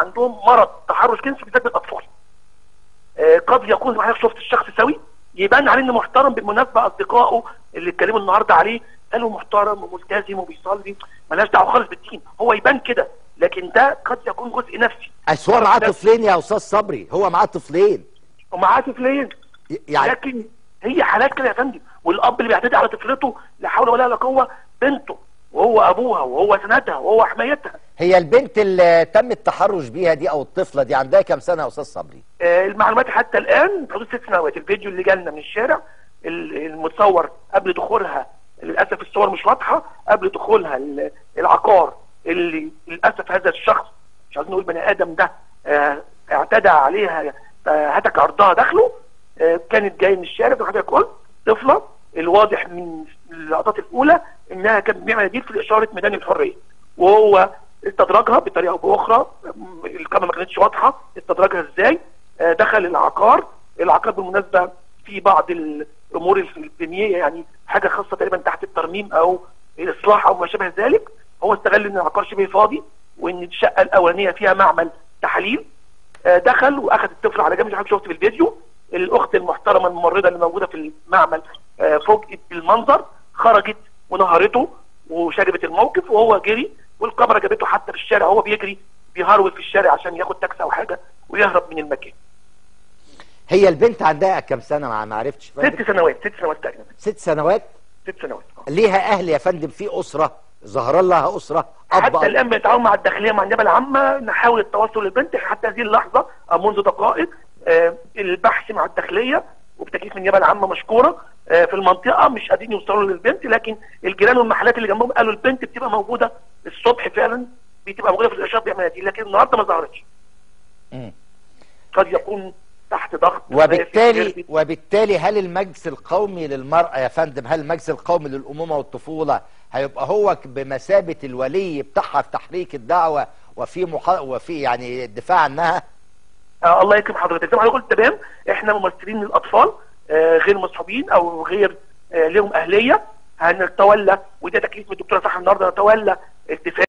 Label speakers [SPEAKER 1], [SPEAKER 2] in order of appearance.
[SPEAKER 1] عندهم مرض تحرش جنسي بالذات الاطفال آه، قد يكون حضرتك شفت الشخص سوي يبان عليه إنه محترم بالمناسبة أصدقائه اللي اتكلموا النهارده عليه قالوا محترم وملتزم وبيصلي ملهاش دعوة خالص بالدين. هو يبان كده لكن ده قد يكون جزء نفسي.
[SPEAKER 2] بس هو معاه طفلين يا أستاذ صبري. هو معاه طفلين.
[SPEAKER 1] ومعاه طفلين.
[SPEAKER 2] يعني
[SPEAKER 1] لكن هي حالات كده يا فندم. والأب اللي بيعتدي على طفلته لا حول ولا قوة بنته وهو أبوها وهو سندها وهو حمايتها.
[SPEAKER 2] هي البنت اللي تم التحرش بيها دي أو الطفلة دي عندها كام سنة يا أستاذ صبري؟
[SPEAKER 1] آه، المعلومات حتى الآن حدود ست سنوات. الفيديو اللي جالنا من الشارع ال- المتصور قبل دخولها للأسف الصور مش واضحة قبل دخولها ال- العقار اللي للأسف هذا الشخص مش عايزين نقول بني آدم ده آه، اعتدى عليها آه، هتك عرضها داخله كانت جاية من الشارع زي ما حضرتك قلت طفلة الواضح من اللقطات الأولى إنها كانت بتعمل دي في إشارة ميدان الحرية. وهو استدرجها بطريقة أو بأخرى. الكاميرا ما كانتش واضحة. استدرجها إزاي؟ آه، دخل العقار. العقار بالمناسبة في بعض الأمور البنيه يعني حاجة خاصة تقريبا تحت الترميم أو الإصلاح أو ما شابه ذلك. هو استغل إن العقار شبه فاضي وإن الشقة الأولانية فيها معمل تحاليل. آه، دخل وأخذ الطفل على جنب. شفت في الفيديو. الأخت المحترمة الممرضة اللي موجودة في المعمل آه، فوجئت بالمنظر خرجت ونهرته وشربت الموقف وهو جري والكاميرا جابته حتى في الشارع هو بيجري بيهرول في الشارع عشان ياخد تاكسي أو حاجة ويهرب من المكان.
[SPEAKER 2] هي البنت عندها كام سنة؟ ما ما عرفتش.
[SPEAKER 1] ست سنوات ست سنوات تقريبا.
[SPEAKER 2] ست سنوات؟
[SPEAKER 1] ست سنوات. آه.
[SPEAKER 2] ليها أهل يا فندم في أسرة ظهر لها أسرة أب
[SPEAKER 1] حتى
[SPEAKER 2] أب.
[SPEAKER 1] الآن بنتعاون مع الداخلية مع النيابة العامة نحاول التوصل للبنت حتى هذه اللحظة أو منذ دقائق آه، البحث مع الداخلية وبتكليف من النيابة العامة مشكورة آه، في المنطقة مش قادرين يوصلوا للبنت لكن الجيران والمحلات اللي جنبهم قالوا البنت بتبقى موجودة الصبح فعلا بتبقى موجوده في الاشراف بيعملها دي لكن النهارده ما ظهرتش. قد يكون تحت ضغط.
[SPEAKER 2] وبالتالي وبالتالي هل المجلس القومي للمرأة يا فندم هل المجلس القومي للأمومة والطفولة هيبقى هو بمثابة الولي بتاعها في تحريك الدعوة وفي محا... وفي يعني الدفاع عنها؟
[SPEAKER 1] آه الله يكرم حضرتك. زي ما قلت تمام. إحنا ممثلين للأطفال آه غير مصحوبين أو غير آه لهم أهلية. هنتولى وده تكليف من الدكتورة صح النهارده نتولى الدفاع